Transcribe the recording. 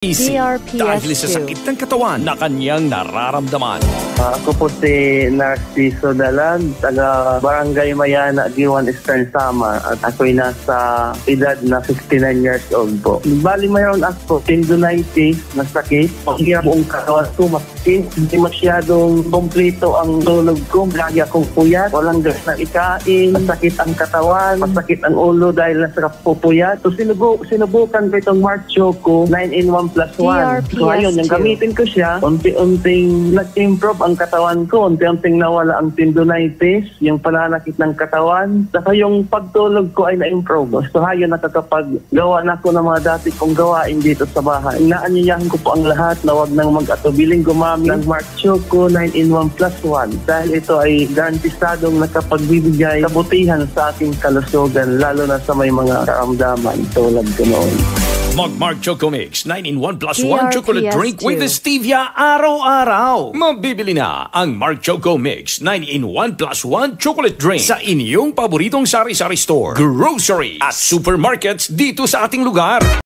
Easy DRPS2. dahil sa sakit ng katawan na kanyang nararamdaman. Ah, ako po si Narciso Dalag, taga Barangay Mayana, Giwan Eastern Sama at ako'y nasa edad na 69 years old po. Bali mayroon ako tendonitis na sakit. Ang hirap buong katawan ko masakit. Hindi masyadong kompleto ang tulog ko. Lagi akong puyat. Walang gas na ikain. Masakit ang katawan. Masakit ang ulo dahil nasa pupuyat. So sinubu sinubukan ko itong Mark Choco 9-in-1 plus 1. So ayun, yung DRPS2. gamitin ko siya, unti-unting nag-improve ang katawan ko, unti-unting nawala ang tendonitis, yung pananakit ng katawan, saka yung pagtulog ko ay na-improve. So hayon nakakapag-gawa na ako ng mga dati kong gawain dito sa bahay. Inaanyayahan ko po ang lahat na wag nang mag-atubiling gumamit ng Mark Choco 9-in-1 plus 1 dahil ito ay garantisadong nakapagbibigay kabutihan sa aking kalusugan lalo na sa may mga karamdaman tulad ko noon. Mag Mark Choco Mix 9-in-1 plus 1 DRPS2. chocolate drink with stevia araw-araw. Mabibili na ang Mark Choco Mix 9-in-1 plus 1 chocolate drink sa inyong paboritong sari-sari store, grocery at supermarkets dito sa ating lugar.